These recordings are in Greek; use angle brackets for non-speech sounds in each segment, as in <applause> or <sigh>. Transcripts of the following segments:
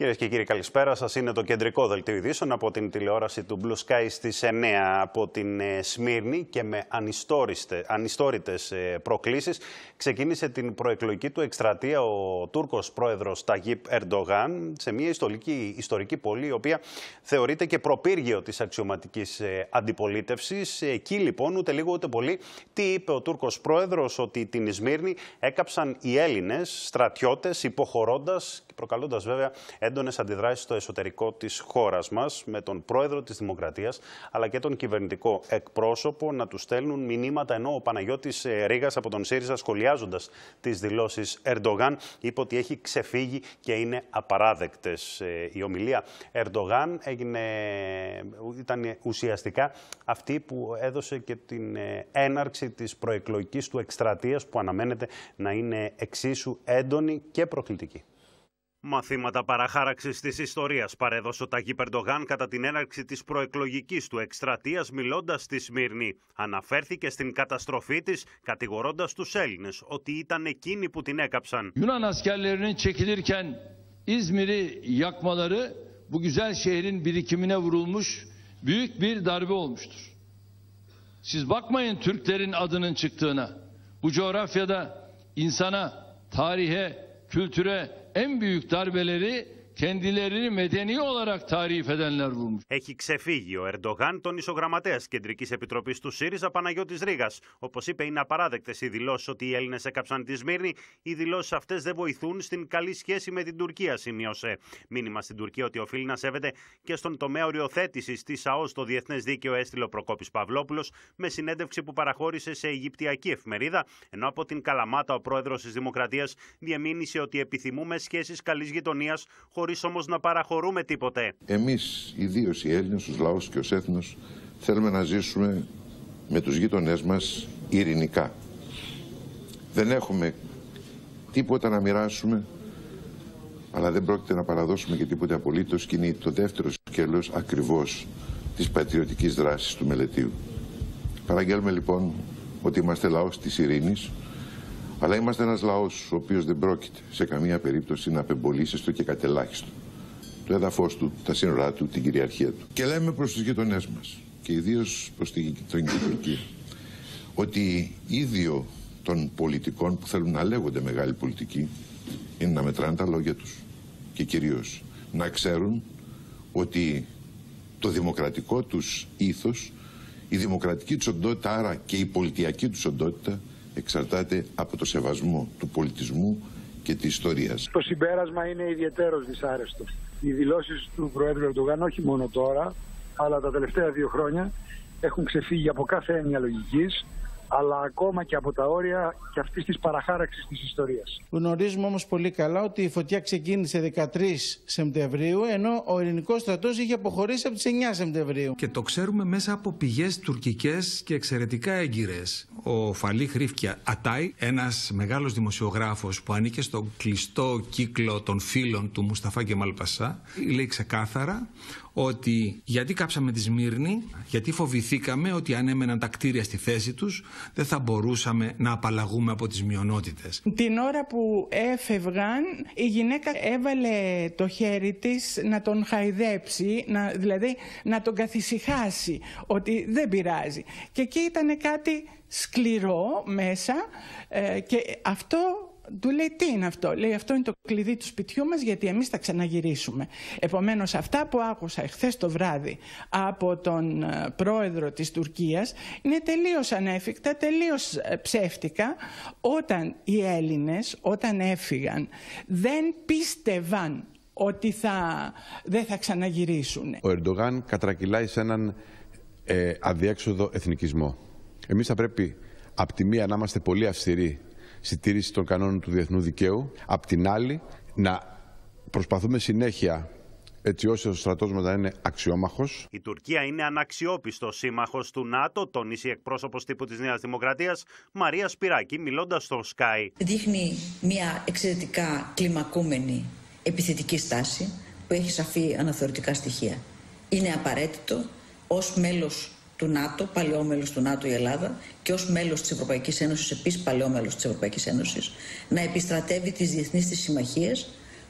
Κυρίες και κύριοι, καλησπέρα σας. Είναι το κεντρικό δελτίο ειδήσεων από την τηλεόραση του Blue Sky στις 9 από την ε, Σμύρνη και με ανιστόρητε προκλήσεις. Ξεκίνησε την προεκλογική του εκστρατεία ο Τούρκος πρόεδρος Ταγίπ Ερντογάν σε μια ιστορική, ιστορική πόλη, η οποία θεωρείται και προπύργιο της αξιωματικής ε, αντιπολίτευσης. Εκεί λοιπόν, ούτε λίγο ούτε πολύ, τι είπε ο Τούρκος πρόεδρος, ότι την Σμύρνη έκαψαν οι Έλληνες στρατιώτες υποχωρώντας και προκαλώντας βέβαια έντονες αντιδράσεις στο εσωτερικό της χώρας μας, με τον πρόεδρο της Δημοκρατίας αλλά και τον κυβερνητικό εκπρόσωπο να τους στέλνουν μηνύματα. Ενώ ο Παναγιώτης ε, Ρήγας από τον ΣΥΡΙΖΑ, σχολιάζοντας τις δηλώσεις Ερντογάν, είπε ότι έχει ξεφύγει και είναι απαράδεκτες. Ε, η ομιλία Ερντογάν έγινε, ήταν ουσιαστικά αυτή που έδωσε και την ε, έναρξη της προεκλογικής του εκστρατείας που αναμένεται να είναι εξίσου έντονη και προκλητική. Μαθήματα παραχάραξης της ιστορίας παρέδωσε ο Ταγί Περντογάν κατά την έναρξη της προεκλογικής του εκστρατείας μιλώντας στη Σμύρνη. Αναφέρθηκε στην καταστροφή της κατηγορώντας τους Έλληνες ότι ήταν εκείνοι που την έκαψαν. Yunan askerlerinin çekilirken İzmir'i yakmaları bu güzel şehrin birikimine vurulmuş büyük bir darbe olmuştur. Siz bakmayın Türklerin adının çıktığına. Bu coğrafyada insana, tarihe, kültüre en büyük darbeleri kendilerini medeni olarak tarif edenler vurmuş. Έχει ξεφύγει ο Ερντογάν, τον ισογραμματέας Κεντρικής Επιτροπής του ΣΥΡΙΖΑ Παναγιώτης Ρήγας. Όπως είπε, είναι απαράδεκτες οι δηλώσεις ότι οι Έλληνες έκαψαν τη Σμύρνη. Οι δηλώσεις αυτές δεν βοηθούν στην καλή σχέση με την Τουρκία, σημείωσε. Μήνυμα στην Τουρκία ότι οφείλει να σέβεται και στον τομέα οριοθέτησης της ΑΟΣ το Διεθνές Δίκαιο έστειλε ο Προκόπης Παυλόπουλος με συνέντευξη που παραχώρησε σε Αιγυπτιακή εφημερίδα, ενώ από την Καλαμάτα ο πρόεδρος της Δημοκρατίας διεμήνυσε ότι επιθυμούμε σχέσεις καλής γειτονίας χωρίς όμως να παραχωρούμε τίποτε. Εμείς, ιδίως οι Έλληνες, ω λαό και ω έθνο, θέλουμε να ζήσουμε με τους γείτονές μας ειρηνικά. Δεν έχουμε τίποτα να μοιράσουμε, αλλά δεν πρόκειται να παραδώσουμε και τίποτε απολύτως και είναι το δεύτερο σκέλος ακριβώς της πατριωτικής δράσης του μελετίου. Παραγγέλνουμε λοιπόν ότι είμαστε λαός της ειρήνης, αλλά είμαστε ένας λαός ο οποίος δεν πρόκειται σε καμία περίπτωση να απεμπολίσει στο και κατελάχιστο το έδαφος του, τα σύνορά του, την κυριαρχία του. Και λέμε προς τους γειτονές μας και ιδίως προς την Τουρκία ότι ίδιο των πολιτικών που θέλουν να λέγονται μεγάλη πολιτική είναι να μετράνε τα λόγια τους και κυρίως να ξέρουν ότι το δημοκρατικό τους ήθος, η δημοκρατική τους οντότητα, άρα και η πολιτιακή τους οντότητα εξαρτάται από το σεβασμό του πολιτισμού και της ιστορίας. Το συμπέρασμα είναι ιδιαίτερος δυσάρεστο. Οι δηλώσεις του Προέδρου Ερντογάν όχι μόνο τώρα, αλλά τα τελευταία δύο χρόνια έχουν ξεφύγει από κάθε έννοια λογικής αλλά ακόμα και από τα όρια και αυτής της παραχάραξης της ιστορίας. Γνωρίζουμε όμως πολύ καλά ότι η φωτιά ξεκίνησε 13 Σεπτεμβρίου, ενώ ο ελληνικός στρατός είχε αποχωρήσει από τις 9 Σεπτεμβρίου. Και το ξέρουμε μέσα από πηγές τουρκικές και εξαιρετικά έγκυρες. Ο Φαλή Χρήφκια Ατάι, ένας μεγάλος δημοσιογράφος που ανήκε στον κλειστό κύκλο των φίλων του Μουσταφά και Μαλπασά, λέει ξεκάθαρα ότι γιατί κάψαμε τη Σμύρνη, γιατί φοβηθήκαμε ότι αν έμεναν τα κτίρια στη θέση τους δεν θα μπορούσαμε να απαλλαγούμε από τις μειονότητες. Την ώρα που έφευγαν η γυναίκα έβαλε το χέρι της να τον χαϊδέψει, να, δηλαδή να τον καθησυχάσει ότι δεν πειράζει. Και εκεί ήταν κάτι σκληρό μέσα ε, και αυτό του λέει τι είναι αυτό; Λέει αυτό είναι το κλειδί του σπιτιού μας γιατί εμείς θα ξαναγυρίσουμε. Επομένως αυτά που άκουσα εχθές το βράδυ από τον ε, πρόεδρο της Τουρκίας είναι τελείως ανέφικτα, τελείως ε, ψεύτικα όταν οι Έλληνες όταν έφυγαν δεν πίστευαν ότι θα, δεν θα ξαναγυρίσουν. Ο Ερντογάν κατρακυλάει σε έναν ε, αδιέξοδο εθνικισμό. Εμείς θα πρέπει από τη μία να είμαστε πολύ αυστηροί στη τήρηση των κανόνων του διεθνού δικαίου. Απ' την άλλη, να προσπαθούμε συνέχεια έτσι ώστε ο στρατός μας να είναι αξιόμαχος. Η Τουρκία είναι αναξιόπιστος σύμμαχος του ΝΑΤΟ, τονίσει η εκπρόσωπος τύπου της Νέας Δημοκρατίας, Μαρία Σπυράκη, μιλώντας στο Sky. Δείχνει μια εξαιρετικά κλιμακούμενη επιθετική στάση που έχει σαφή αναθεωρητικά στοιχεία. Είναι απαραίτητο ως μέλος του ΝΑΤΟ, παλαιό μέλος του ΝΑΤΟ η Ελλάδα και ως μέλος της Ευρωπαϊκής Ένωσης, επίσης παλαιό μέλος της Ευρωπαϊκής Ένωσης, να επιστρατεύει τις διεθνείς της συμμαχίες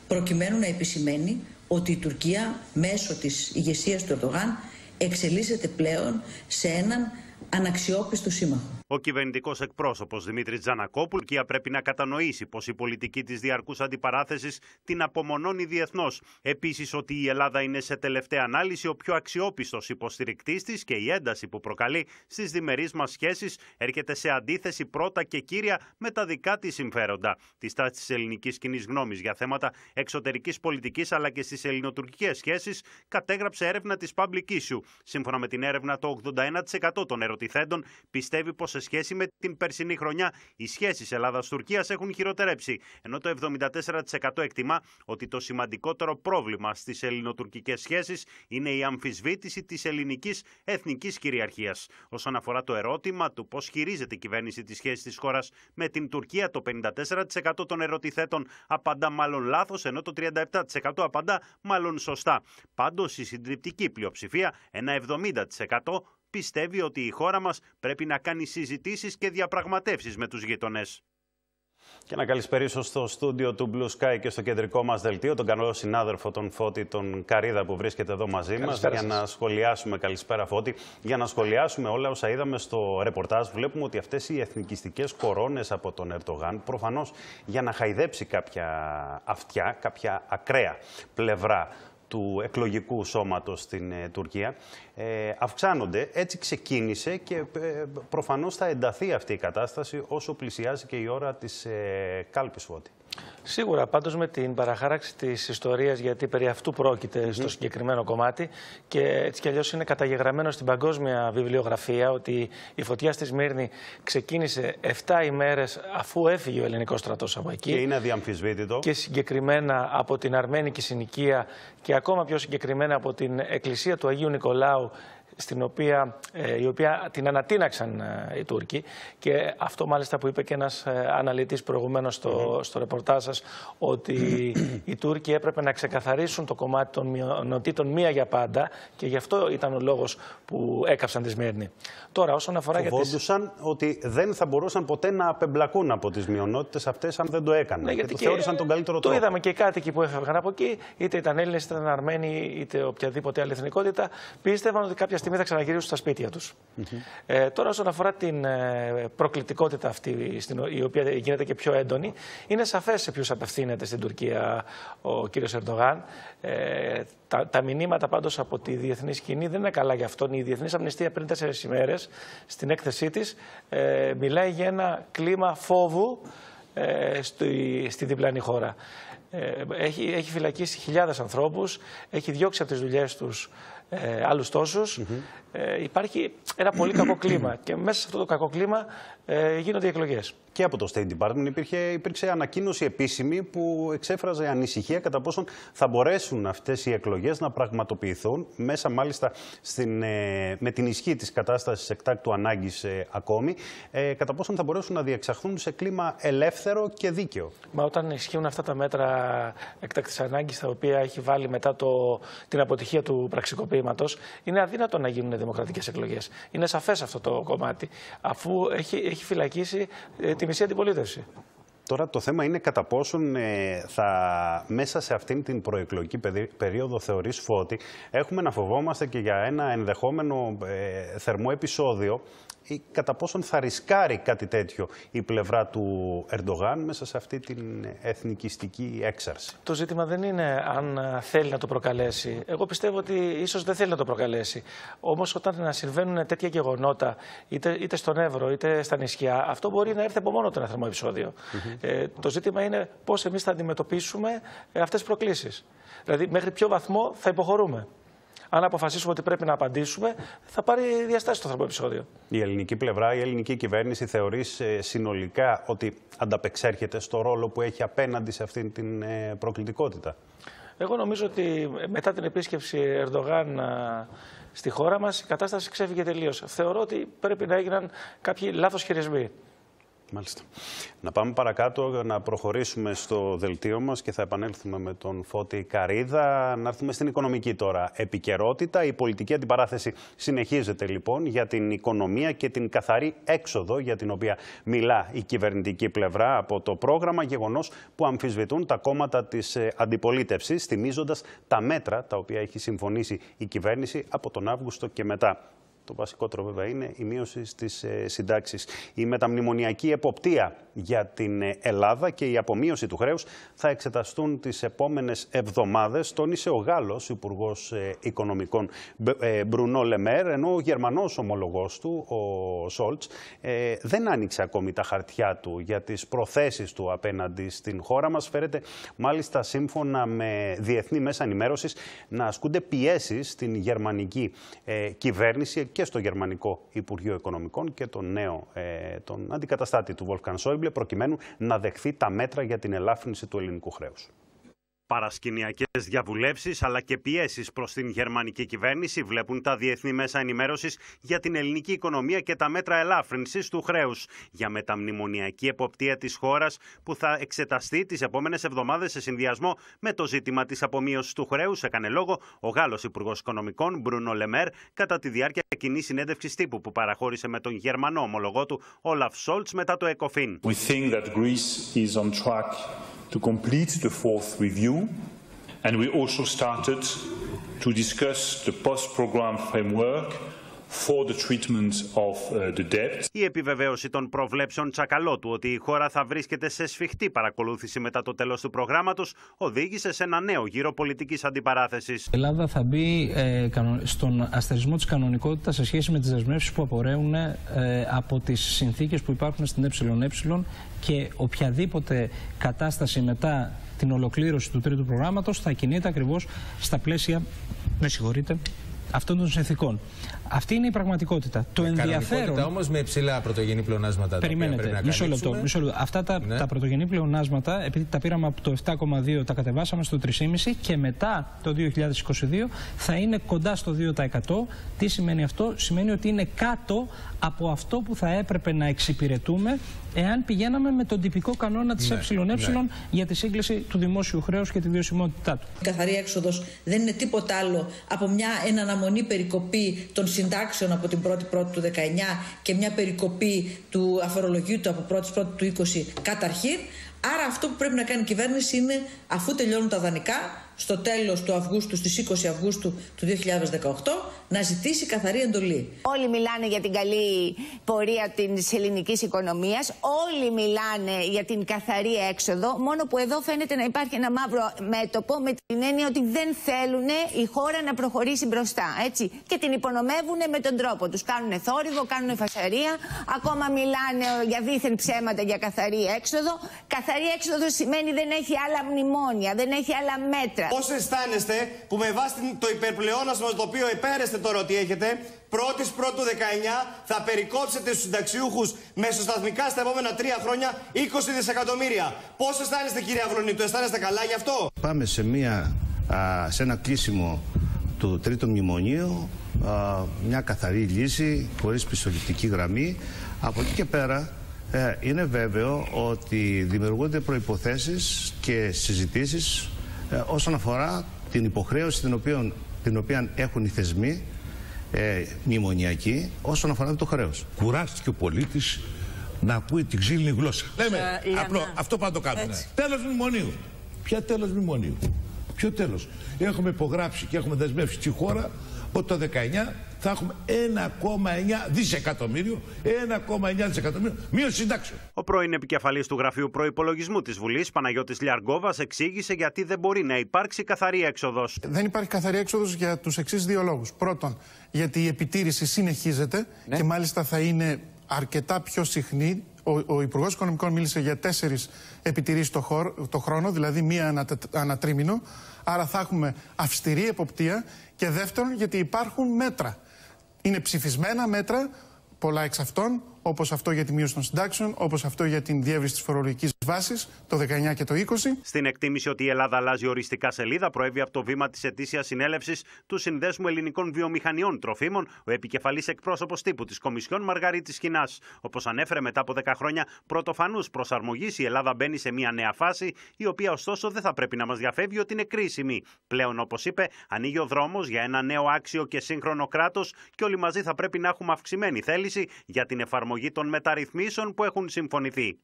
προκειμένου να επισημαίνει ότι η Τουρκία μέσω της ηγεσίας του Ερντογάν εξελίσσεται πλέον σε έναν αναξιόπιστο σύμμαχο. Ο κυβερνητικός εκπρόσωπος Δημήτρης Τζανακόπουλ και πρέπει να κατανοήσει πως η πολιτική της διαρκούς αντιπαράθεσης την απομονώνει διεθνώς. Επίσης, ότι η Ελλάδα είναι σε τελευταία ανάλυση ο πιο αξιόπιστος υποστηρικτής της και η ένταση που προκαλεί στις διμερείς μας σχέσεις έρχεται σε αντίθεση πρώτα και κύρια με τα δικά της συμφέροντα. Τη στάση της ελληνικής κοινής γνώμης για θέματα εξωτερικής πολιτικής αλλά και στις ελληνοτουρκικές σχέσεις κατέγραψε έρευνα της Public Issue. Σύμφωνα με την έρευνα, το 81% των ερωτηθέντων πιστεύει πως σε σχέση με την περσινή χρονιά, οι σχέσεις Ελλάδα-Τουρκία έχουν χειροτερέψει, ενώ το 74% εκτιμά ότι το σημαντικότερο πρόβλημα στις ελληνοτουρκικές σχέσεις είναι η αμφισβήτηση της ελληνικής εθνικής κυριαρχίας. Όσον αφορά το ερώτημα του πώς χειρίζεται η κυβέρνηση τη σχέση της χώρας με την Τουρκία, το 54% των ερωτηθέτων απαντά μάλλον λάθος, ενώ το 37% απαντά μάλλον σωστά. Πάντως η συντριπτική πλειοψηφία, ένα 70%, πιστεύει ότι η χώρα μας πρέπει να κάνει συζητήσεις και διαπραγματεύσεις με τους γείτονες. Και να καλησπερίσω στο στούντιο του Blue Sky και στο κεντρικό μας δελτίο τον καλό συνάδελφο τον Φώτη, τον Καρίδα που βρίσκεται εδώ μαζί μας για να σχολιάσουμε, καλησπέρα Φώτη, για να σχολιάσουμε όλα όσα είδαμε στο ρεπορτάζ. Βλέπουμε ότι αυτές οι εθνικιστικές κορώνες από τον Ερτογάν προφανώς για να χαϊδέψει κάποια αυτιά, κάποια ακραία πλευρά του εκλογικού σώματος στην ε, Τουρκία ε, αυξάνονται. Έτσι ξεκίνησε και ε, προφανώς θα ενταθεί αυτή η κατάσταση όσο πλησιάζει και η ώρα της ε, κάλπης φώτη. Σίγουρα, πάντως με την παραχάραξη της ιστορίας, γιατί περί αυτού πρόκειται στο συγκεκριμένο κομμάτι και έτσι κι αλλιώς είναι καταγεγραμμένο στην παγκόσμια βιβλιογραφία ότι η φωτιά στη Σμύρνη ξεκίνησε 7 ημέρες αφού έφυγε ο ελληνικός στρατός από εκεί. Και είναι αδιαμφισβήτητο. Και συγκεκριμένα από την Αρμένικη συνοικία και ακόμα πιο συγκεκριμένα από την εκκλησία του Αγίου Νικολάου στην οποία, ε, η οποία την ανατείναξαν ε, οι Τούρκοι και αυτό μάλιστα που είπε και ένας ε, αναλυτής προηγουμένως στο, στο ρεπορτάζ σας ότι οι Τούρκοι έπρεπε να ξεκαθαρίσουν το κομμάτι των μειονοτήτων μία για πάντα και γι' αυτό ήταν ο λόγος που έκαψαν τη Σμύρνη. Τώρα όσον αφορά Φοβόντουσαν τις... ότι δεν θα μπορούσαν ποτέ να απεμπλακούν από τις μειονότητες αυτές αν δεν το έκαναν ναι, γιατί το θεώρησαν τον καλύτερο το τρόπο. Το είδαμε και οι κάτοικοι που έφευγαν από εκεί είτε ήταν Έλληνες, είτε ήταν Αρμένοι, είτε οποιαδήποτε άλλη εθνικότητα πίστευαν ότι κάποια στιγμή θα ξαναγυρίσουν στα σπίτια τους. ε, τώρα όσον αφορά την ε, προκλητικότητα αυτή, στην, η οποία γίνεται και πιο έντονη, είναι σαφές σε ποιους απευθύνεται στην Τουρκία ο κύριος Ερντογάν. Ε, τα, τα μηνύματα πάντως από τη διεθνή σκηνή δεν είναι καλά για αυτόν. Η Διεθνής Αμνηστία πριν τέσσερις ημέρες στην έκθεσή της ε, μιλάει για ένα κλίμα φόβου ε, στη, στη διπλανή χώρα. Ε, έχει, έχει φυλακίσει χιλιάδες ανθρώπους, έχει διώξει από τις δουλειές τους ε, άλλους τόσους. ε, υπάρχει ένα πολύ κακό κλίμα και μέσα σε αυτό το κακό κλίμα ε, γίνονται οι εκλογές και από το State Department υπήρχε, υπήρξε ανακοίνωση επίσημη που εξέφραζε ανησυχία κατά πόσον θα μπορέσουν αυτές οι εκλογές να πραγματοποιηθούν μέσα μάλιστα στην, ε, με την ισχύ της κατάστασης εκτάκτου ανάγκης ε, ακόμη, ε, κατά πόσον θα μπορέσουν να διεξαχθούν σε κλίμα ελεύθερο και δίκαιο. Μα όταν ισχύουν αυτά τα μέτρα εκτάκτης ανάγκης τα οποία έχει βάλει μετά το, την αποτυχία του πραξικοπήματος, είναι αδύνατο να γίνουν δημοκρατικές εκλογές. Είναι σαφές αυτό το κομμάτι, αφού έχει, έχει φυλακίσει τη μισή αντιπολίτευση. Τώρα το θέμα είναι κατά πόσον ε, θα μέσα σε αυτήν την προεκλογική περίοδο θεωρείς Φώτη έχουμε να φοβόμαστε και για ένα ενδεχόμενο ε, θερμό επεισόδιο ή κατά πόσον θα ρισκάρει κάτι τέτοιο η πλευρά του Ερντογάν μέσα σε αυτή την εθνικιστική έξαρση; Το ζήτημα δεν είναι αν θέλει να το προκαλέσει. Εγώ πιστεύω ότι ίσως δεν θέλει να το προκαλέσει. Όμως όταν να συμβαίνουν τέτοια γεγονότα είτε, είτε στον Εύρο είτε στα νησιά, αυτό μπορεί να έρθει από μόνο το ένα θερμό επεισόδιο. ε, το ζήτημα είναι πώς εμείς θα αντιμετωπίσουμε ε, αυτές τις προκλήσεις. Δηλαδή μέχρι ποιο βαθμό θα υποχωρούμε αν αποφασίσουμε ότι πρέπει να απαντήσουμε, θα πάρει διαστάσεις το θερμό επεισόδιο. Η ελληνική πλευρά, η ελληνική κυβέρνηση θεωρεί ε, συνολικά ότι ανταπεξέρχεται στο ρόλο που έχει απέναντι σε αυτήν την ε, προκλητικότητα. Εγώ νομίζω ότι μετά την επίσκεψη Ερντογάν στη χώρα μας η κατάσταση ξέφυγε τελείως. Θεωρώ ότι πρέπει να έγιναν κάποιοι λάθος χειρισμοί. Μάλιστα. Να πάμε παρακάτω, να προχωρήσουμε στο δελτίο μας και θα επανέλθουμε με τον Φώτη Καρίδα. Να έρθουμε στην οικονομική τώρα επικαιρότητα. Η πολιτική αντιπαράθεση συνεχίζεται λοιπόν για την οικονομία και την καθαρή έξοδο για την οποία μιλά η κυβερνητική πλευρά από το πρόγραμμα, γεγονός που αμφισβητούν τα κόμματα της ε, αντιπολίτευσης, θυμίζοντας τα μέτρα τα οποία έχει συμφωνήσει η κυβέρνηση από τον Αύγουστο και μετά. Το βασικότερο βέβαια είναι η μείωση στις ε, συντάξεις. Η μεταμνημονιακή εποπτεία για την ε, Ελλάδα και η απομείωση του χρέους θα εξεταστούν τις επόμενες εβδομάδες, τόνισε ο Γάλλος υπουργός ε, Οικονομικών Μπρουνό Λεμέρ, ενώ ο Γερμανός ομολογός του, ο Σόλτς, δεν άνοιξε ακόμη τα χαρτιά του για τις προθέσεις του απέναντι στην χώρα μας. Φέρεται μάλιστα σύμφωνα με διεθνή μέσα ενημέρωσης να ασκούνται πιέσεις στην γερμανική κυβέρνηση και στο Γερμανικό Υπουργείο Οικονομικών και τον νέο, ε, τον αντικαταστάτη του Βολκαν Σόιμπλε, προκειμένου να δεχθεί τα μέτρα για την ελάφρυνση του ελληνικού χρέους. Παρασκηνιακές διαβουλεύσεις αλλά και πιέσεις προς την γερμανική κυβέρνηση βλέπουν τα διεθνή μέσα ενημέρωσης για την ελληνική οικονομία και τα μέτρα ελάφρυνσης του χρέους. Για μεταμνημονιακή εποπτεία της χώρας που θα εξεταστεί τις επόμενες εβδομάδες σε συνδυασμό με το ζήτημα της απομείωσης του χρέους, έκανε λόγο ο Γάλλος Υπουργός Οικονομικών Μπρούνο Λεμέρ κατά τη διάρκεια κοινή συνέντευξης τύπου που παραχώρησε με τον Γερμανό ομολογό του Όλαφ Σόλτς μετά το ΕΚΟΦΗΝ to complete the fourth review, and we also started to discuss the post-program framework for the treatment of uh, the debt. Η επιβεβαίωση των προβλέψεων Τσακαλώτου ότι η χώρα θα βρίσκεται σε σφιχτή παρακολούθηση μετά το τέλος του προγράμματος οδήγησε σε ένα νέο γύρο πολιτικής αντιπαράθεσης. Η Ελλάδα θα μπει ε, στον αστερισμό της κανονικότητας σε σχέση με τις δεσμεύσεις που απορρέουν ε, από τις συνθήκες που υπάρχουν στην ΕΕ και οποιαδήποτε κατάσταση μετά την ολοκλήρωση του τρίτου προγράμματος θα κινείται ακριβώς στα πλαίσια, με συγχωρείτε, αυτών των συνθήκων. Αυτή είναι η πραγματικότητα. Το ενδιαφέρον. όμως με υψηλά πρωτογενή πλεονάσματα. Περιμένετε. Να μισό, λεπτό, μισό λεπτό. Αυτά τα, ναι. τα πρωτογενή πλεονάσματα, επειδή τα πήραμε από το 7,2, τα κατεβάσαμε στο 3,5 και μετά το 2022 θα είναι κοντά στο 2%. Τι σημαίνει αυτό, Σημαίνει ότι είναι κάτω από αυτό που θα έπρεπε να εξυπηρετούμε εάν πηγαίναμε με τον τυπικό κανόνα της ναι, ΕΕ ναι. για τη σύγκληση του δημόσιου χρέους και τη βιωσιμότητά του. Η καθαρή έξοδος δεν είναι τίποτα άλλο από μια αναμονή περικοπή των συντάξεων από την 1η Πρώτη του 19 και μια περικοπή του αφορολογίου του από 1η Πρώτη του 20 καταρχήν. Άρα αυτό που πρέπει να κάνει η κυβέρνηση είναι αφού τελειώνουν τα δανεικά στο τέλος του Αυγούστου, στις 20 Αυγούστου του 2018, να ζητήσει καθαρή εντολή. Όλοι μιλάνε για την καλή πορεία της ελληνικής οικονομίας, όλοι μιλάνε για την καθαρή έξοδο, μόνο που εδώ φαίνεται να υπάρχει ένα μαύρο μέτωπο με την έννοια ότι δεν θέλουν η χώρα να προχωρήσει μπροστά, έτσι. Και την υπονομεύουν με τον τρόπο τους. Κάνουν θόρυβο, κάνουν φασαρία, ακόμα μιλάνε για δίθεν ψέματα για καθαρή έξοδο. Καθαρή έξοδο σημαίνει δεν έχει άλλα μνημόνια, δεν έχει άλλα μέτρα. Πώς αισθάνεστε που με βάση το υπερπλεόνασμα το οποίο επέρεστε τώρα ότι έχετε, πρώτης πρώτου 19 θα περικόψετε στους συνταξιούχους μεσοσταθμικά στα επόμενα τρία χρόνια 20 δισεκατομμύρια. Πώς αισθάνεστε, κύριε Αυλονίτου, αισθάνεστε καλά γι' αυτό; Πάμε σε, μια, α, σε ένα κλείσιμο του τρίτου μνημονίου, α, μια καθαρή λύση, χωρίς πιστοληπτική γραμμή. Από εκεί και πέρα ε, είναι βέβαιο ότι δημιουργούνται προϋποθέσεις και συζητήσεις ε, όσον αφορά την υποχρέωση την οποία, την οποία έχουν οι θεσμοί ε, μνημονιακοί όσον αφορά το χρέος. Κουράστηκε ο πολίτης να ακούει την ξύλινη γλώσσα. Λέμε, ε, απλό, αυτό πάντα το κάνουμε. Τέλος μνημονίου. Ποια τέλος μνημονίου; Ποιο τέλος; Έχουμε υπογράψει και έχουμε δεσμεύσει τη χώρα ότι το 19 θα έχουμε 1,9 δισεκατομμύριο, 1,9 δισεκατομμύριο μείωση συντάξεων. Ο πρώην επικεφαλής του Γραφείου Προπολογισμού της Βουλής, Παναγιώτης Λιαργκόβας, εξήγησε γιατί δεν μπορεί να υπάρξει καθαρή έξοδος. Δεν υπάρχει καθαρή έξοδος για τους εξής δύο λόγους. Πρώτον, γιατί η επιτήρηση συνεχίζεται ναι. και μάλιστα θα είναι αρκετά πιο συχνή. Ο, ο Υπουργός Οικονομικών μίλησε για τέσσερις επιτηρήσεις το, το χρόνο, δηλαδή μία ανατρίμηνο. Άρα θα έχουμε αυστηρή εποπτεία. Και δεύτερον, γιατί υπάρχουν μέτρα. Είναι ψηφισμένα μέτρα, πολλά εξ αυτών, όπως αυτό για τη μείωση των συντάξεων, όπως αυτό για την διεύρυνση της φορολογικής βάσης, το 19 και το 20. Στην εκτίμηση ότι η Ελλάδα αλλάζει οριστικά σελίδα, προέβη από το βήμα της ετήσιας συνέλευσης του Συνδέσμου Ελληνικών Βιομηχανιών Τροφίμων, ο επικεφαλής εκπρόσωπος τύπου της Κομισιόν Μαργαρίτης Κινάς. Όπως ανέφερε μετά από 10 χρόνια πρωτοφανούς προσαρμογής, η Ελλάδα μπαίνει σε μια νέα φάση, η οποία ωστόσο δεν θα πρέπει να μας διαφεύγει ότι είναι κρίσιμη. Πλέον, όπως είπε, ανοίγει ο δρόμος για ένα νέο άξιο και σύγχρονο κράτος και όλοι μαζί θα πρέπει να έχουμε αυξημένη θέληση για την εφαρμογή των μεταρρυθμίσεων που έχουν συμφωνηθεί.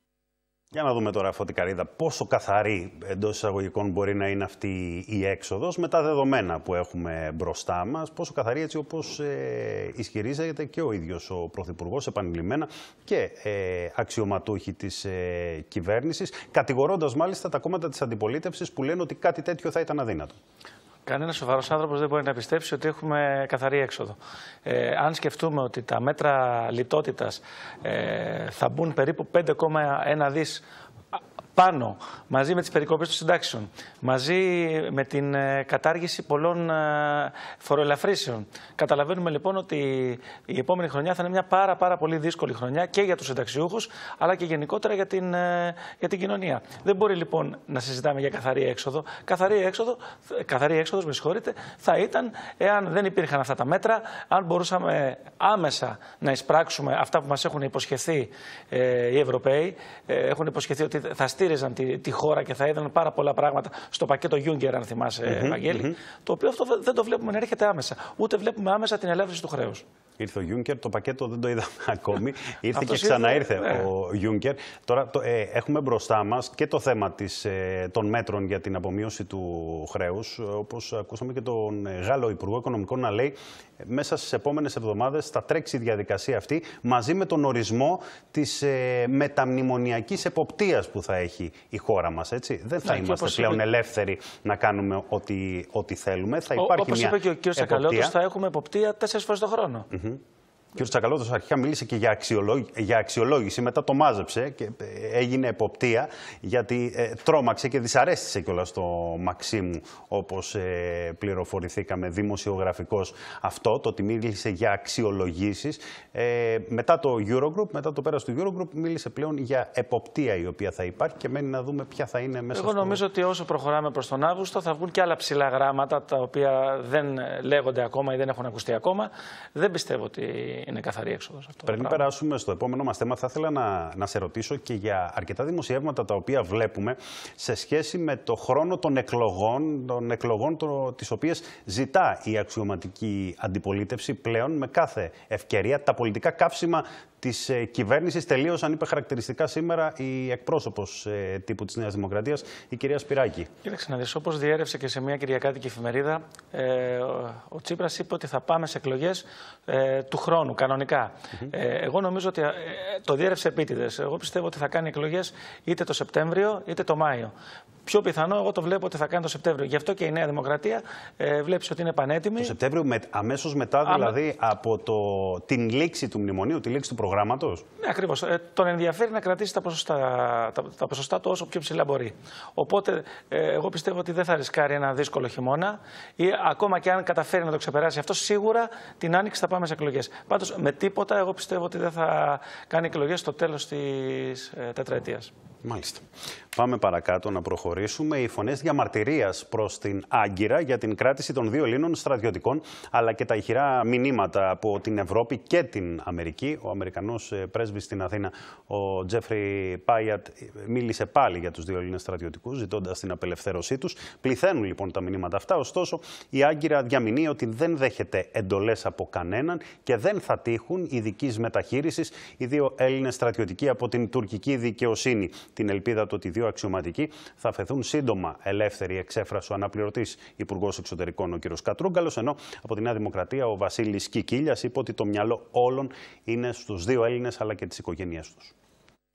Για να δούμε τώρα, Φωτικαρίδα, πόσο καθαρή εντός εισαγωγικών μπορεί να είναι αυτή η έξοδος με τα δεδομένα που έχουμε μπροστά μας. Πόσο καθαρή έτσι όπως ε, ισχυρίζεται και ο ίδιος ο Πρωθυπουργός επανειλημμένα και ε, αξιωματούχοι της ε, κυβέρνησης, κατηγορώντας μάλιστα τα κόμματα της αντιπολίτευσης που λένε ότι κάτι τέτοιο θα ήταν αδύνατο. Κανένας σοβαρός άνθρωπος δεν μπορεί να πιστέψει ότι έχουμε καθαρή έξοδο. Ε, αν σκεφτούμε ότι τα μέτρα λιτότητας ε, θα μπουν περίπου 5,1 δις πάνω, μαζί με τις περικόπες των συντάξεων, μαζί με την ε, κατάργηση πολλών ε, φοροελαφρύσεων. Καταλαβαίνουμε λοιπόν ότι η επόμενη χρονιά θα είναι μια πάρα, πάρα πολύ δύσκολη χρονιά και για τους συνταξιούχους, αλλά και γενικότερα για την, ε, για την κοινωνία. Δεν μπορεί λοιπόν να συζητάμε για καθαρή έξοδο. Καθαρή, έξοδο, καθαρή έξοδος, με συγχωρείτε, θα ήταν εάν δεν υπήρχαν αυτά τα μέτρα, αν μπορούσαμε άμεσα να εισπράξουμε αυτά που μας έχουν υποσχεθεί οι Ευρωπαίοι. έχουν υποσχεθεί ότι θα στήριζαν τη, τη, χώρα και θα έδιναν πάρα πολλά πράγματα στο πακέτο Juncker, αν θυμάσαι, mm Βαγγέλη. Το οποίο αυτό δεν το βλέπουμε να έρχεται άμεσα. Ούτε βλέπουμε άμεσα την ελεύθερη του χρέους. Ήρθε ο Γιούνκερ, το πακέτο δεν το είδαμε <laughs> ακόμη. Ήρθε και ξαναήρθε ναι. ο Γιούνκερ. Τώρα το, ε, έχουμε μπροστά μας και το θέμα της, ε, των μέτρων για την απομείωση του χρέους. Όπως ακούσαμε και τον Γάλλο Υπουργό Οικονομικών να λέει μέσα στις επόμενες εβδομάδες θα τρέξει η διαδικασία αυτή μαζί με τον ορισμό της ε, μεταμνημονιακής εποπτείας που θα έχει η χώρα μας. Δεν θα ναι, είμαστε πλέον είπε... ελεύθεροι να κάνουμε ό,τι, ό,τι θέλουμε. Θα υπάρχει Όπως είπε και ο κ. Σακαλώτος, θα έχουμε εποπτεία τέσσερις φορές το χρόνο. Mm -hmm. Ο κ. Τσακαλώτος αρχικά μίλησε και για, για αξιολόγηση, μετά το μάζεψε και ε, έγινε εποπτεία, γιατί ε, τρόμαξε και δυσαρέστησε κιόλας το Μαξίμου, όπως ε, πληροφορηθήκαμε δημοσιογραφικώ αυτό, το ότι μίλησε για αξιολογήσεις. Ε, μετά το Eurogroup, μετά το πέρας του Eurogroup, μίλησε πλέον για εποπτεία η οποία θα υπάρχει και μένει να δούμε ποια θα είναι μέσα Εγώ στο... νομίζω ότι όσο προχωράμε προς τον Αύγουστο θα βγουν και άλλα ψηλά γράμματα τα οποία δεν λέγονται ακόμα ή δεν έχουν ακουστεί ακόμα. Δεν πιστεύω ότι είναι καθαρή έξοδος αυτό. Πριν περάσουμε στο επόμενο μας θέμα, θα ήθελα να, να σε ρωτήσω και για αρκετά δημοσιεύματα τα οποία βλέπουμε σε σχέση με το χρόνο των εκλογών, των εκλογών το, τις οποίες ζητά η αξιωματική αντιπολίτευση πλέον με κάθε ευκαιρία τα πολιτικά καύσιμα της ε, κυβέρνησης. Τελείωσαν, είπε χαρακτηριστικά σήμερα η εκπρόσωπος ε, τύπου της Νέας Δημοκρατίας, η κυρία Σπυράκη. Κοίταξε να δεις, όπως διέρευσε και σε μια κυριακάτικη εφημερίδα, ε, ο Τσίπρας είπε ότι θα πάμε σε εκλογές ε, του χρόνου, κανονικά. ε, εγώ νομίζω ότι ε, το διέρευσε επίτηδες. Εγώ πιστεύω ότι θα κάνει εκλογές είτε το Σεπτέμβριο είτε το Μάιο. Πιο πιθανό, εγώ το βλέπω ότι θα κάνει το Σεπτέμβριο. Γι' αυτό και η Νέα Δημοκρατία ε, βλέπεις ότι είναι πανέτοιμη. Το Σεπτέμβριο, με, αμέσως μετά δηλαδή από το, την λήξη του μνημονίου, τη λήξη του προγράμματος. Ναι, ακριβώς. Ε, τον ενδιαφέρει να κρατήσει τα ποσοστά, τα, τα ποσοστά του όσο πιο ψηλά μπορεί. Οπότε, ε, εγώ πιστεύω ότι δεν θα ρισκάρει ένα δύσκολο χειμώνα ή ακόμα και αν καταφέρει να το ξεπεράσει αυτό, σίγουρα την άνοιξη θα πάμε σε εκλογές. Πάντως, με τίποτα, εγώ πιστεύω ότι δεν θα κάνει εκλογές στο τέλος της ε, τετραετίας. Μάλιστα. Πάμε παρακάτω να προχωρήσουμε. Οι φωνές διαμαρτυρίας προς την Άγκυρα για την κράτηση των δύο Ελλήνων στρατιωτικών, αλλά και τα ηχηρά μηνύματα από την Ευρώπη και την Αμερική. Ο Αμερικανός ε, πρέσβης στην Αθήνα, ο Τζέφρι Πάιατ, μίλησε πάλι για τους δύο Έλληνε στρατιωτικούς, ζητώντας την απελευθέρωσή τους. Πληθαίνουν λοιπόν τα μηνύματα αυτά. Ωστόσο, η Άγκυρα διαμηνύει ότι δεν δέχεται εντολές από κανέναν και δεν θα τύχουν ειδικής μεταχείρισης οι δύο Έλληνες στρατιωτικοί από την τουρκική δικαιοσύνη την ελπίδα του ότι οι δύο αξιωματικοί θα φεθούν σύντομα ελεύθεροι, εξέφρασε ο αναπληρωτής Υπουργός Εξωτερικών ο κ. Κατρούγκαλος. Ενώ από τη Νέα Δημοκρατία ο Βασίλης Κικίλιας είπε ότι το μυαλό όλων είναι στους δύο Έλληνες αλλά και τι οικογένειέ τους.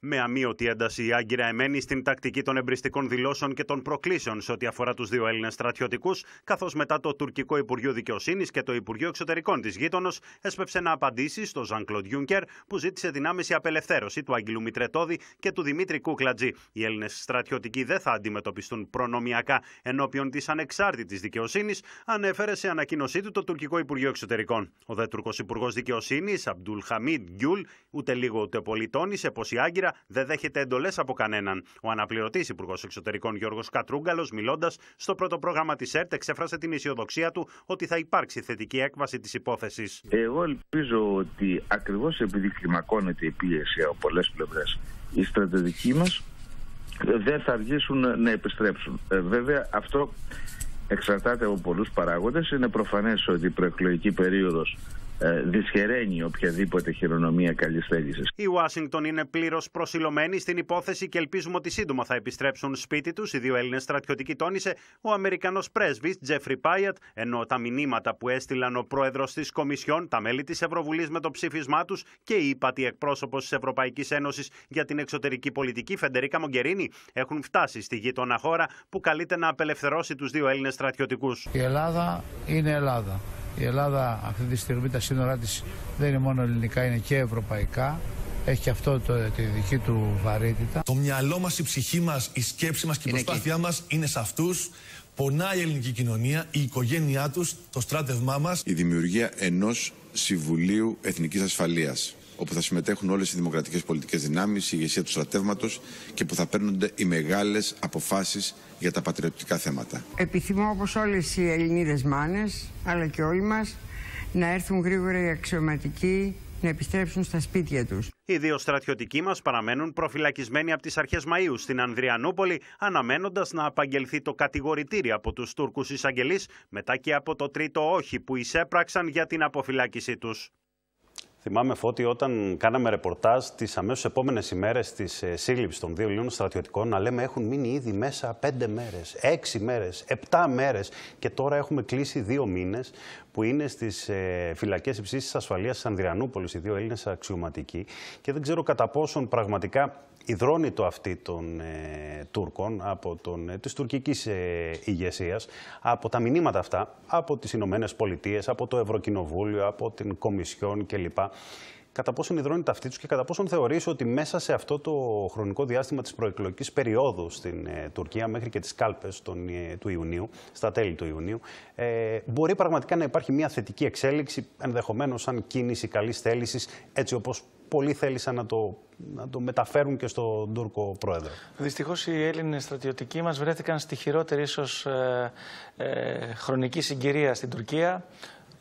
Με αμύωτη ένταση η Άγκυρα εμένει στην τακτική των εμπριστικών δηλώσεων και των προκλήσεων σε ό,τι αφορά τους δύο Έλληνες στρατιωτικούς, καθώς μετά το τουρκικό Υπουργείο Δικαιοσύνης και το Υπουργείο Εξωτερικών της γείτονος έσπευσε να απαντήσει στο Ζαν Κλοντ Γιούγκερ, που ζήτησε την άμεση απελευθέρωση του Άγγελου Μητρετόδη και του Δημήτρη Κούκλατζη. Οι Έλληνες στρατιωτικοί δεν θα αντιμετωπιστούν προνομιακά ενώπιον της ανεξάρτητης δικαιοσύνης, ανέφερε σε ανακοίνωσή του το τουρκικό Υπουργείο Εξωτερικών. Ο δε Τουρκο Υπουργός Δικαιοσύνης, Αμπτούλ Χαμίντ Γκιούλ, ούτε λίγο ούτε πολύ τόνισε πως η Άγκυρα δεν δέχεται εντολές από κανέναν. Ο αναπληρωτής Υπουργός Εξωτερικών Γιώργος Κατρούγκαλος, μιλώντας στο πρώτο πρόγραμμα της ΕΡΤ, εξέφρασε την αισιοδοξία του ότι θα υπάρξει θετική έκβαση της υπόθεσης. Εγώ ελπίζω ότι ακριβώς επειδή κλιμακώνεται η πίεση από πολλές πλευρές, οι στρατιωτικοί μας δεν θα αργήσουν να επιστρέψουν. Ε, βέβαια, αυτό εξαρτάται από πολλούς παράγοντες. Είναι προφανές ότι η προεκλογική περίοδος ε, δυσχεραίνει οποιαδήποτε χειρονομία καλής θέλησης. Η Ουάσιγκτον είναι πλήρως προσιλωμένη στην υπόθεση και ελπίζουμε ότι σύντομα θα επιστρέψουν σπίτι τους. Οι δύο Έλληνες στρατιωτικοί τόνισε ο Αμερικανός πρέσβης Τζέφρι Πάιατ, ενώ τα μηνύματα που έστειλαν ο πρόεδρος της Κομισιόν, τα μέλη της Ευρωβουλής με το ψήφισμά τους και η ύπατη εκπρόσωπος της Ευρωπαϊκής Ένωσης για την εξωτερική πολιτική, Φεντερίκα Μογκερίνη, έχουν φτάσει στη γείτονα χώρα που καλείται να απελευθερώσει τους δύο Έλληνες στρατιωτικούς. Η Ελλάδα είναι Ελλάδα. Η Ελλάδα αυτή τη στιγμή τα σύνορά της δεν είναι μόνο ελληνικά, είναι και ευρωπαϊκά. Έχει και αυτό το, τη δική του βαρύτητα. Το μυαλό μας, η ψυχή μας, η σκέψη μας και η προσπάθειά μας είναι σε αυτούς. Πονάει η ελληνική κοινωνία, η οικογένειά τους, το στράτευμά μας. Η δημιουργία ενός Συμβουλίου Εθνικής Ασφαλείας όπου θα συμμετέχουν όλες οι δημοκρατικές πολιτικές δυνάμεις, η ηγεσία του στρατεύματος και που θα παίρνονται οι μεγάλες αποφάσεις για τα πατριωτικά θέματα. Επιθυμώ όπως όλες οι Ελληνίδες μάνες, αλλά και όλοι μας, να έρθουν γρήγορα οι αξιωματικοί να επιστρέψουν στα σπίτια τους. Οι δύο στρατιωτικοί μας παραμένουν προφυλακισμένοι από τις αρχές Μαΐου στην Ανδριανούπολη, αναμένοντας να απαγγελθεί το κατηγορητήριο από τους Τούρκους εισαγγελείς, μετά και από το τρίτο όχι που εισέπραξαν για την αποφυλάκησή τους. Θυμάμαι φώτη όταν κάναμε ρεπορτάζ τις αμέσως επόμενες ημέρες της ε, σύλληψης των δύο Ελλήνων στρατιωτικών να λέμε έχουν μείνει ήδη μέσα πέντε μέρες, έξι μέρες, επτά μέρες και τώρα έχουμε κλείσει δύο μήνες που είναι στις ε, φυλακές υψής ασφαλείας της Ανδριανούπολης, οι δύο Έλληνες αξιωματικοί. Και δεν ξέρω κατά πόσον πραγματικά υδρώνει αυτή των ε, Τούρκων, από τον, ε, της τουρκικής ε, ηγεσίας, από τα μηνύματα αυτά, από τις Ηνωμένε Πολιτείες, από το Ευρωκοινοβούλιο, από την Κομισιόν κλπ. Κατά πόσον υδρώνει αυτή τους και κατά πόσον θεωρείς ότι μέσα σε αυτό το χρονικό διάστημα της προεκλογικής περίοδου στην ε, Τουρκία μέχρι και τις κάλπες τον, ε, του Ιουνίου, στα τέλη του Ιουνίου, ε, μπορεί πραγματικά να υπάρχει μια θετική εξέλιξη, ενδεχομένως σαν κίνηση καλής θέλησης, έτσι όπως πολλοί θέλησαν να το, να το μεταφέρουν και στον Τούρκο πρόεδρο. Δυστυχώς οι Έλληνες στρατιωτικοί μας βρέθηκαν στη χειρότερη ίσως ε, ε, χρονική συγκυρία στην Τουρκία.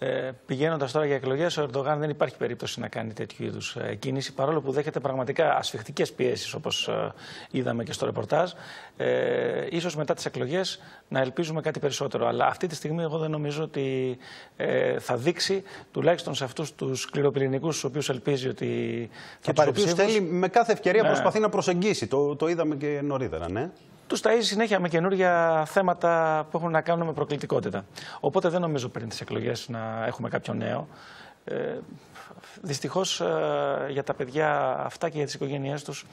Ε, Πηγαίνοντας τώρα για εκλογές, ο Ερντογάν δεν υπάρχει περίπτωση να κάνει τέτοιου είδους ε, κίνηση, παρόλο που δέχεται πραγματικά ασφιχτικές πιέσεις, όπως ε, είδαμε και στο ρεπορτάζ. Ε, ίσως μετά τις εκλογές να ελπίζουμε κάτι περισσότερο. Αλλά αυτή τη στιγμή, εγώ δεν νομίζω ότι ε, θα δείξει τουλάχιστον σε αυτούς τους σκληροπυρηνικούς, του οποίους ελπίζει ότι. Και τους οποίους θέλει με κάθε ευκαιρία ναι. προσπαθεί να προσεγγίσει. Το, το είδαμε και νωρίτερα, ναι τους ταΐζει συνέχεια με καινούργια θέματα που έχουν να κάνουν με προκλητικότητα. Οπότε δεν νομίζω πριν τις εκλογές να έχουμε κάποιο νέο. Ε, Δυστυχώς ε, για τα παιδιά αυτά και για τις οικογένειές τους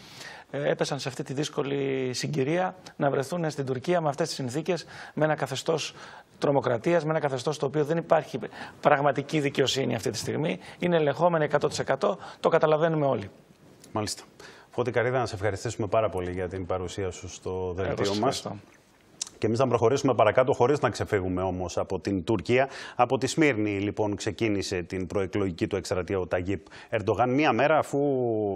ε, έπεσαν σε αυτή τη δύσκολη συγκυρία να βρεθούν στην Τουρκία με αυτές τις συνθήκες, με ένα καθεστώς τρομοκρατίας, με ένα καθεστώς στο οποίο δεν υπάρχει πραγματική δικαιοσύνη αυτή τη στιγμή. Είναι ελεγχόμενη 100%. Το καταλαβαίνουμε όλοι. Μάλιστα. Φώτη Καρίδα, να σε ευχαριστήσουμε πάρα πολύ για την παρουσία σου στο δελτίο μας. Και εμείς θα προχωρήσουμε παρακάτω, χωρίς να ξεφύγουμε όμως από την Τουρκία. Από τη Σμύρνη, λοιπόν, ξεκίνησε την προεκλογική του εκστρατεία ο Ταγίπ Ερντογάν, μία μέρα αφού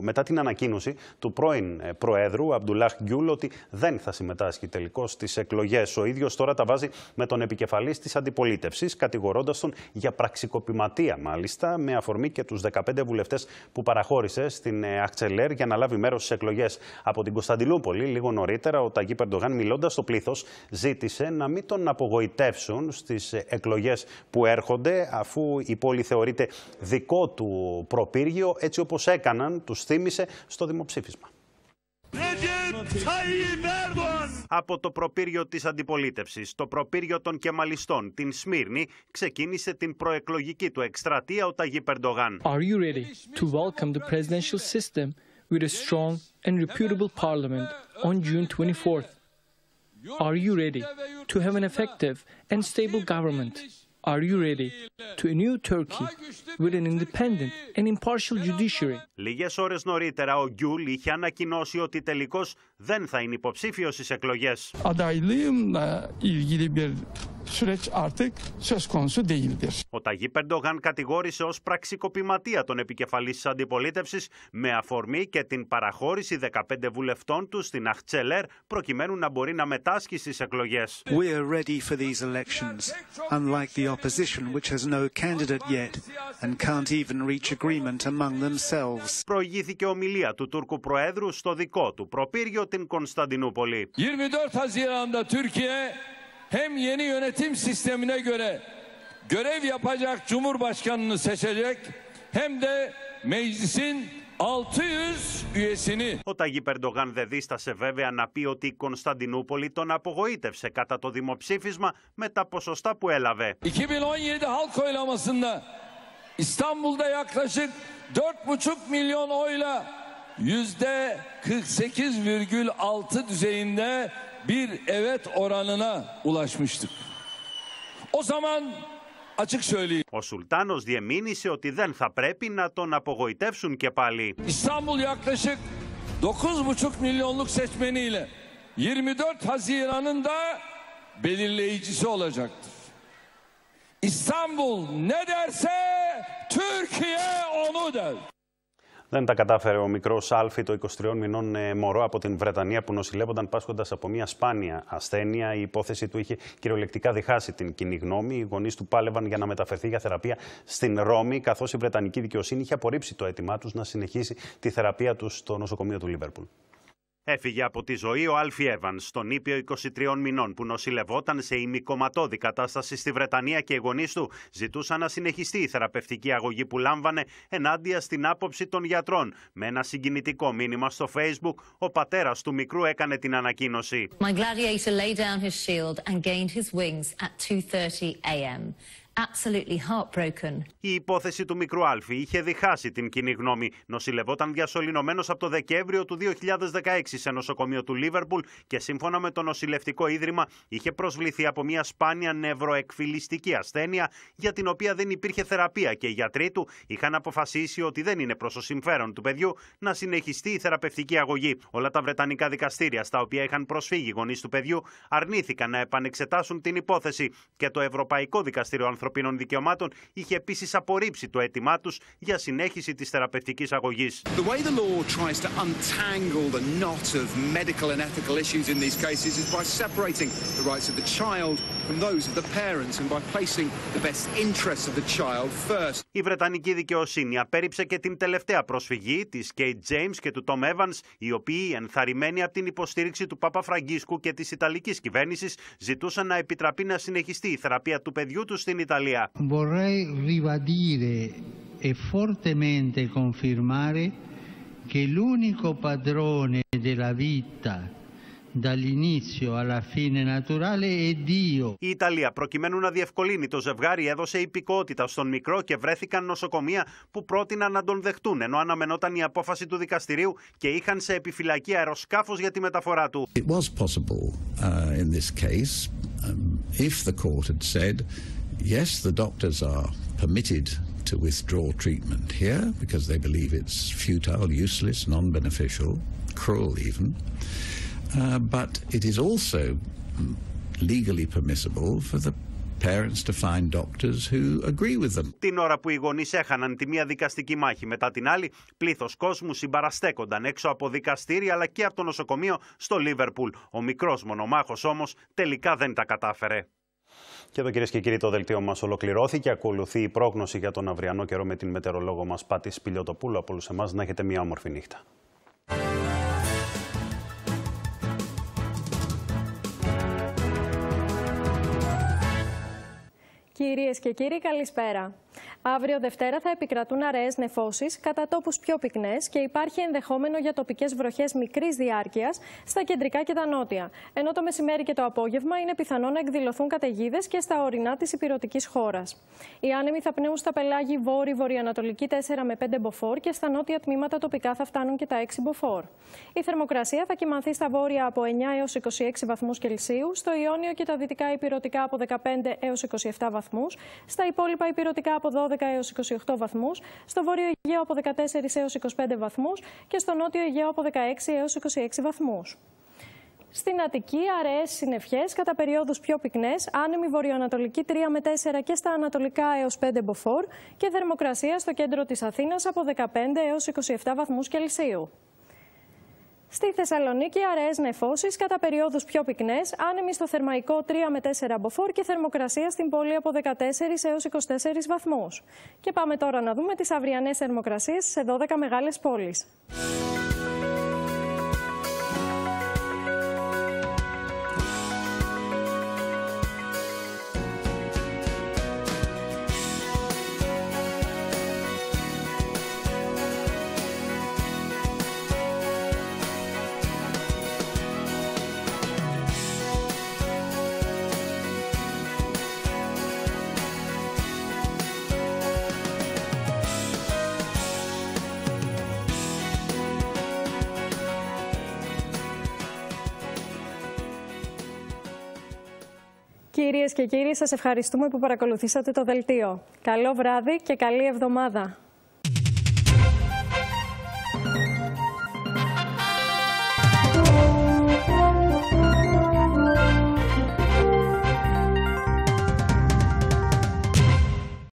μετά την ανακοίνωση του πρώην ε, Προέδρου Αμπτουλάχ Γκιούλ ότι δεν θα συμμετάσχει τελικώς στις εκλογές. Ο ίδιος τώρα τα βάζει με τον επικεφαλής της αντιπολίτευσης, κατηγορώντας τον για πραξικοπηματία, μάλιστα, με αφορμή και τους 15 βουλευτές που παραχώρησε στην ε, Αχτσελέρ για να λάβει μέρος στις εκλογές. Από την Κωνσταντινούπολη, λίγο νωρίτερα, ο Ταγίπ Ερντογάν, μιλώντας στο πλήθος, ζήτησε να μην τον απογοητεύσουν στις εκλογές που έρχονται αφού η πόλη θεωρείται δικό του προπύργιο έτσι όπως έκαναν, τους θύμισε στο δημοψήφισμα. Από το προπύργιο της αντιπολίτευσης, το προπύργιο των Κεμαλιστών, την Σμύρνη, ξεκίνησε την προεκλογική του εκστρατεία ο Ταγί Περντογάν. Are you ready to welcome the presidential system with a strong and reputable parliament on June 24th. Are you ready to have an effective and stable government? Are you ready to a new Turkey with an independent and impartial judiciary? Λίγες ώρες νωρίτερα ο Γκιούλ είχε ανακοινώσει ότι τελικώς δεν θα είναι υποψήφιος στις εκλογές. Adaylığımla ilgili bir süreç artık söz konusu değildir. Ο Ταγί Περντογάν κατηγόρησε ως πραξικοπηματία τον επικεφαλής της αντιπολίτευσης με αφορμή και την παραχώρηση 15 βουλευτών του στην Αχτσελέρ προκειμένου να μπορεί να μετάσχει στις εκλογές. We are ready for these elections, unlike the opposition which has no candidate yet and can't even reach agreement among themselves. Προηγήθηκε ομιλία του Τούρκου Προέδρου στο δικό του προπύργιο την Κωνσταντινούπολη. 24 Haziran'da Türkiye hem yeni yönetim sistemine göre görev yapacak Cumhurbaşkanını seçecek hem de meclisin 600 üyesini. Ο Ταγί Περντογάν δεν δίστασε βέβαια να πει ότι η Κωνσταντινούπολη τον απογοήτευσε κατά το δημοψήφισμα με τα ποσοστά που έλαβε. 2017 halk oylamasında İstanbul'da yaklaşık 4,5 milyon oyla yüzde 48,6 düzeyinde bir evet oranına ulaşmıştık. O zaman açık söyleyeyim. Ο Σουλτάνος διεμήνυσε ότι δεν θα πρέπει να τον απογοητεύσουν και πάλι. İstanbul yaklaşık 9,5 milyonluk seçmeniyle 24 Haziran'ın da belirleyicisi olacaktır. İstanbul ne derse Türkiye onu der. Δεν τα κατάφερε ο μικρός Άλφη, το 23 μηνών ε, μωρό από την Βρετανία που νοσηλεύονταν πάσχοντας από μια σπάνια ασθένεια. Η υπόθεση του είχε κυριολεκτικά διχάσει την κοινή γνώμη. Οι γονείς του πάλευαν για να μεταφερθεί για θεραπεία στην Ρώμη, καθώς η Βρετανική δικαιοσύνη είχε απορρίψει το αίτημά τους να συνεχίσει τη θεραπεία τους στο νοσοκομείο του Λίβερπουλ. Έφυγε από τη ζωή ο Άλφι Εύανς, τον ήπιο 23 μηνών, που νοσηλευόταν σε ημικοματώδη κατάσταση στη Βρετανία και οι γονείς του ζητούσαν να συνεχιστεί η θεραπευτική αγωγή που λάμβανε ενάντια στην άποψη των γιατρών. Με ένα συγκινητικό μήνυμα στο Facebook, ο πατέρας του μικρού έκανε την ανακοίνωση. My gladiator laid down his shield and gained his wings at 2:30 a.m. Absolutely heartbroken. Η υπόθεση του μικρού Άλφη είχε διχάσει την κοινή γνώμη. Νοσηλευόταν διασωληνωμένος από το Δεκέμβριο του 2016 σε νοσοκομείο του Λίβερπουλ και σύμφωνα με το νοσηλευτικό ίδρυμα είχε προσβληθεί από μια σπάνια νευροεκφυλιστική ασθένεια για την οποία δεν υπήρχε θεραπεία και οι γιατροί του είχαν αποφασίσει ότι δεν είναι προς το συμφέρον του παιδιού να συνεχιστεί η θεραπευτική αγωγή. Όλα τα βρετανικά δικαστήρια στα οποία είχαν προσφύγει οι γονείς του παιδιού αρνήθηκαν να επανεξετάσουν την υπόθεση και το Ευρωπαϊκό Δικαστήριο Ανθρωπίνων Δικαιωμάτων είχε επίσης απορρίψει το αίτημά τους για συνέχιση της θεραπευτικής αγωγής. The way the law tries to untangle the knot of medical and ethical issues in these cases is by separating the rights of the child from those of the parents and by placing the best interests of the child first. Η Βρετανική δικαιοσύνη απέρριψε και την τελευταία προσφυγή της Kate James και του Tom Evans, οι οποίοι ενθαρρυμένοι από την υποστήριξη του Πάπα Φραγκίσκου και της Ιταλικής κυβέρνησης ζητούσαν να επιτραπεί να συνεχιστεί η θεραπεία του παιδιού τους στην Italia. Vorrei ribadire e fortemente confermare che l'unico padrone della vita dall'inizio alla fine naturale è Dio. Η Ιταλία, προκειμένου να διευκολύνει το ζευγάρι, έδωσε υπηκότητα στον μικρό και βρέθηκαν νοσοκομεία που πρότειναν να τον δεχτούν, ενώ αναμενόταν η απόφαση του δικαστηρίου και είχαν σε επιφυλακή αεροσκάφος για τη μεταφορά του. It was possible uh, in this case um, if the court had said, yes, the doctors are permitted to withdraw treatment here because they believe it's futile, useless, non-beneficial, cruel even. Uh, but it is also mm, legally permissible for the parents to find doctors who agree with them. Την ώρα που οι γονεί έχαναν τη μία δικαστική μάχη μετά την άλλη, πλήθο κόσμου συμπαραστέκονταν έξω από δικαστήρια αλλά και από το νοσοκομείο στο Λίβερπουλ. Ο μικρό μονομάχο όμω τελικά δεν τα κατάφερε. Και εδώ κυρίες και κύριοι, το δελτίο μας ολοκληρώθηκε. Ακολουθεί η πρόγνωση για τον αυριανό καιρό με την μετεωρολόγο μας Πάτη Σπηλιοτοπούλου. Από όλους εμάς να έχετε μια όμορφη νύχτα. Κυρίες και κύριοι, καλησπέρα. Αύριο Δευτέρα θα επικρατούν αραιές νεφώσεις κατά τόπου πιο πυκνές και υπάρχει ενδεχόμενο για τοπικές βροχές μικρής διάρκειας στα κεντρικά και τα νότια. Ενώ το μεσημέρι και το απόγευμα είναι πιθανό να εκδηλωθούν καταιγίδες και στα ορεινά της υπηρετικής χώρας. Οι άνεμοι θα πνέουν στα πελάγη βόρη-βορειοανατολική 4 με 5 μποφόρ και στα νότια τμήματα τοπικά θα φτάνουν και τα 6 μποφόρ. Η θερμοκρασία θα κοιμανθεί στα βόρεια από 9 έως 26 βαθμούς Κελσίου, στο Ιόνιο και τα δυτικά υπηρετικά από 15 έως 27 βαθμούς, στα υπόλοιπα υπηρετικά από 12 έως 28 βαθμούς, στο βόρειο Αιγαίο από 14 έως 25 βαθμούς και στο νότιο Αιγαίο από 16 έως 26 βαθμούς. Στην Αττική, αραιές συννεφιές, κατά περιόδους πιο πυκνές, άνεμη βορειοανατολική 3 με 4 και στα ανατολικά έως 5 μποφόρ και θερμοκρασία στο κέντρο της Αθήνας από 15 έως 27 βαθμούς Κελσίου. Στη Θεσσαλονίκη, αραιές νεφώσεις κατά περιόδους πιο πυκνές, άνεμοι στο θερμαϊκό 3 με 4 μποφόρ και θερμοκρασία στην πόλη από 14 έως 24 βαθμούς. Και πάμε τώρα να δούμε τις αυριανές θερμοκρασίες σε 12 μεγάλες πόλεις. Και κύριοι, σας ευχαριστούμε που παρακολουθήσατε το δελτίο. Καλό βράδυ και καλή εβδομάδα.